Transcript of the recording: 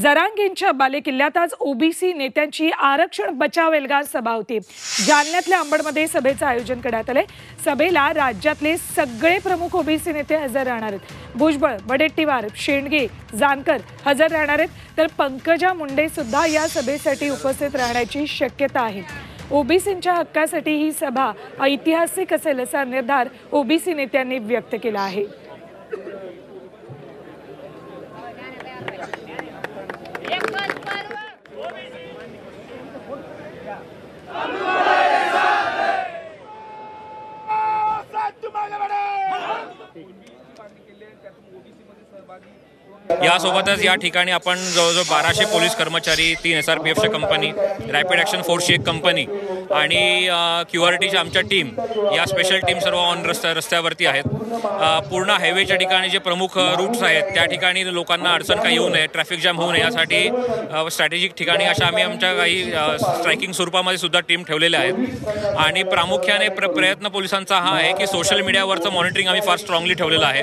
जरांगेंच्या बालेकिल्ल्यात आज ओबीसी नेत्यांची आरक्षण बचाव एल्गार सभा होती. जालन्यातल्या अंबडमध्ये सभेचं आयोजन करण्यात आलंय. सभेला राज्यातले सगळे प्रमुख ओबीसी नेते हजर राहणार आहेत. भुजबळ वडेट्टीवार शेंडगे जानकर हजर राहणार आहेत. तर पंकजा मुंडे सुद्धा या सभेसाठी उपस्थित राहण्याची शक्यता आहे. ओबीसींच्या हक्कासाठी ही सभा ऐतिहासिक असेल असा निर्धार ओबीसी नेत्यांनी व्यक्त केला आहे. Satu malam ada. यासोबतच या ठिकाणी आपण जवळजवळ बाराशे पोलीस कर्मचारी तीन एस आर पी एफच्या कंपनी रॅपिड ॲक्शन फोर्सची एक कंपनी आणि क्यू आर टीच्या आमच्या टीम या स्पेशल टीम सर्व ऑन रस्त्या रस्त्यावरती आहेत. पूर्ण हायवेच्या ठिकाणी जे प्रमुख रूट्स आहेत त्या ठिकाणी लोकांना अडचण काही येऊ नये ट्रॅफिक जॅम होऊ नये यासाठी स्ट्रॅटेजिक ठिकाणी अशा आम्ही आमच्या काही स्ट्रायकिंग स्वरूपामध्ये सुद्धा टीम ठेवलेल्या आहेत. आणि प्रामुख्याने प्र प्रयत्न पोलिसांचा हा आहे की सोशल मीडियावरचं मॉनिटरिंग आम्ही फार स्ट्रॉंगली ठेवलेलं आहे.